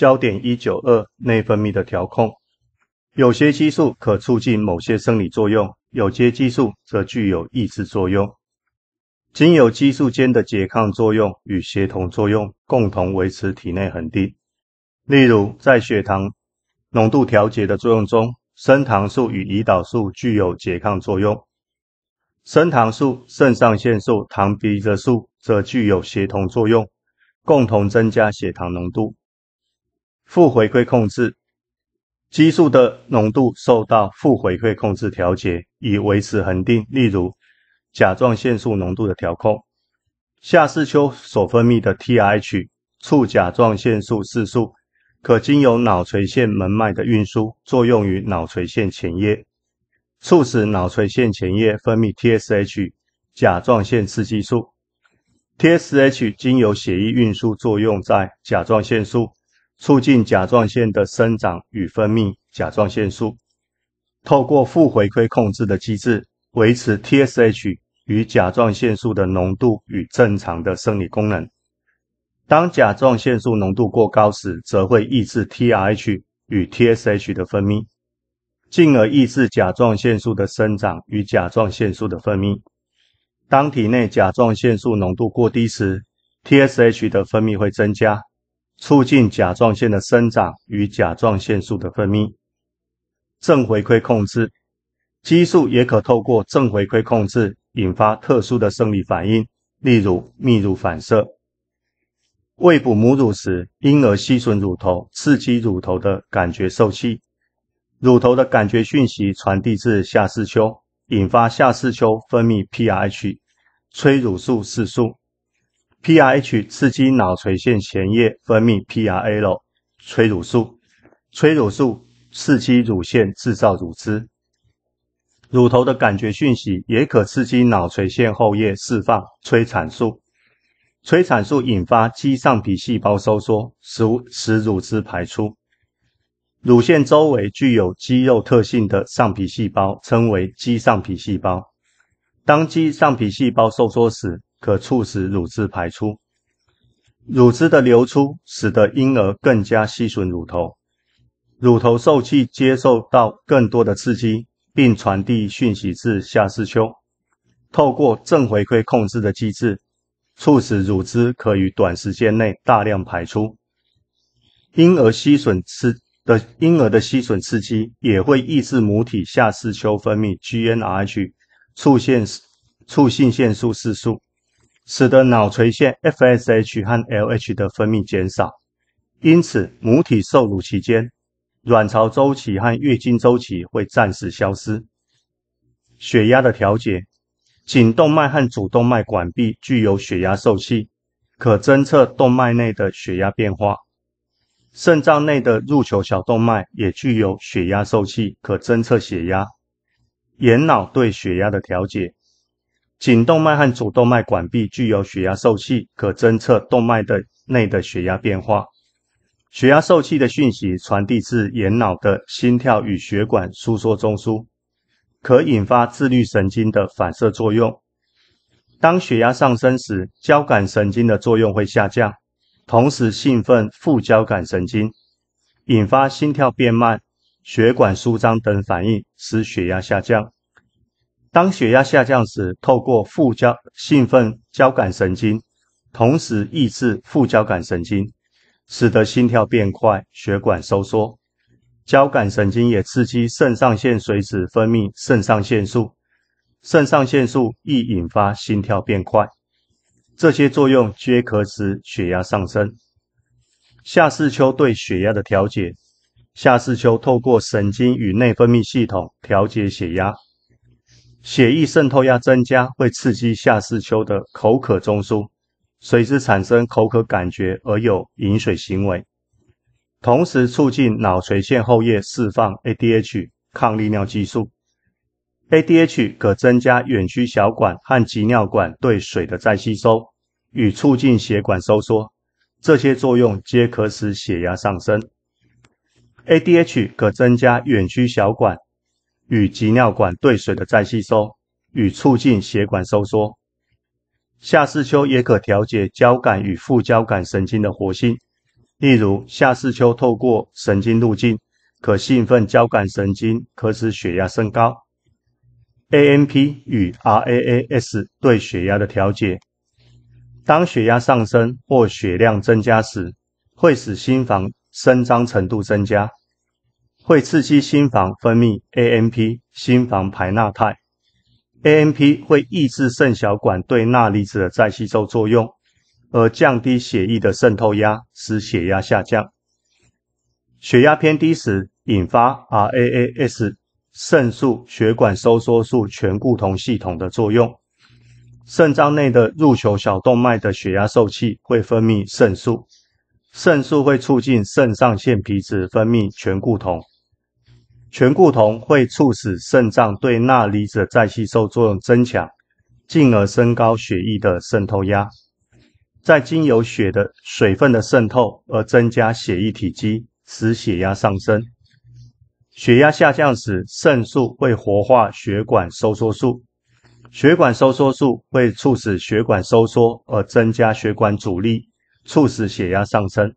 焦点一九二内分泌的调控。有些激素可促进某些生理作用，有些激素则具有抑制作用。仅有激素间的拮抗作用与协同作用，共同维持体内恒定。例如，在血糖浓度调节的作用中，升糖素与胰岛素具有拮抗作用；升糖素、肾上腺素、糖皮质素则具有协同作用，共同增加血糖浓度。负回馈控制。激素的浓度受到负回馈控制调节，以维持恒定。例如，甲状腺素浓度的调控。下视丘所分泌的 TRH 促甲状腺素四素，可经由脑垂腺门脉的运输，作用于脑垂腺前叶，促使脑垂腺前叶分泌 TSH 甲状腺刺激素。TSH 经由血液运输，作用在甲状腺素。促进甲状腺的生长与分泌甲状腺素，透过负回馈控制的机制，维持 TSH 与甲状腺素的浓度与正常的生理功能。当甲状腺素浓度过高时，则会抑制 TRH 与 TSH 的分泌，进而抑制甲状腺素的生长与甲状腺素的分泌。当体内甲状腺素浓度过低时，TSH 的分泌会增加。促进甲状腺的生长与甲状腺素的分泌，正回馈控制激素也可透过正回馈控制引发特殊的生理反应，例如泌乳反射。喂哺母乳时，婴儿吸吮乳头，刺激乳头的感觉受器，乳头的感觉讯息传递至下视丘，引发下视丘分泌 P H，催乳素四素。PRH 刺激脑垂腺前叶分泌 PRL 催乳素，催乳素刺激乳腺制造乳汁。乳头的感觉讯息也可刺激脑垂腺后叶释放催产素，催产素引发肌上皮细胞收缩，使使乳汁排出。乳腺周围具有肌肉特性的上皮细胞称为肌上皮细胞。当肌上皮细胞收缩时，可促使乳汁排出，乳汁的流出使得婴儿更加吸吮乳头，乳头受器接受到更多的刺激，并传递讯息至下视丘，透过正回馈控制的机制，促使乳汁可于短时间内大量排出。婴儿吸吮刺的婴儿的吸吮刺激也会抑制母体下视丘分泌 GnRH 促腺促性腺素四素。使得脑垂腺 FSH 和 LH 的分泌减少，因此母体受乳期间，卵巢周期和月经周期会暂时消失。血压的调节，颈动脉和主动脉管壁具有血压受器，可侦测动脉内的血压变化。肾脏内的入球小动脉也具有血压受器，可侦测血压。眼脑对血压的调节。颈动脉和主动脉管壁具有血压受器，可侦测动脉的内的血压变化。血压受器的讯息传递至眼脑的心跳与血管收缩中枢，可引发自律神经的反射作用。当血压上升时，交感神经的作用会下降，同时兴奋副交感神经，引发心跳变慢、血管舒张等反应，使血压下降。当血压下降时，透过副交兴奋交感神经，同时抑制副交感神经，使得心跳变快、血管收缩。交感神经也刺激肾上腺髓质分泌肾上腺素，肾上腺素易引发心跳变快。这些作用皆可使血压上升。下视丘对血压的调节，下视丘透过神经与内分泌系统调节血压。血液渗透压增加，会刺激下视丘的口渴中枢，随之产生口渴感觉而有饮水行为，同时促进脑垂腺后叶释放 ADH 抗利尿激素。ADH 可增加远区小管和集尿管对水的再吸收，与促进血管收缩，这些作用皆可使血压上升。ADH 可增加远区小管。与集尿管对水的再吸收，与促进血管收缩。下视丘也可调节交感与副交感神经的活性，例如下视丘透过神经路径可兴奋交感神经，可使血压升高。AMP 与 RAAS 对血压的调节，当血压上升或血量增加时，会使心房伸张程度增加，会刺激心房分泌 AMP 心房排钠肽。AMP 会抑制肾小管对钠离子的再吸收作用。而降低血液的渗透压，使血压下降。血压偏低时，引发 RAAS 肾素血管收缩素醛固酮系统的作用。肾脏内的入球小动脉的血压受器会分泌肾素，肾素会促进肾上腺皮质分泌醛固酮，醛固酮会促使肾脏对钠离子的再吸收作用增强，进而升高血液的渗透压。在经由血的水分的渗透而增加血液体积，使血压上升。血压下降时，肾素会活化血管收缩素，血管收缩素会促使血管收缩而增加血管阻力，促使血压上升。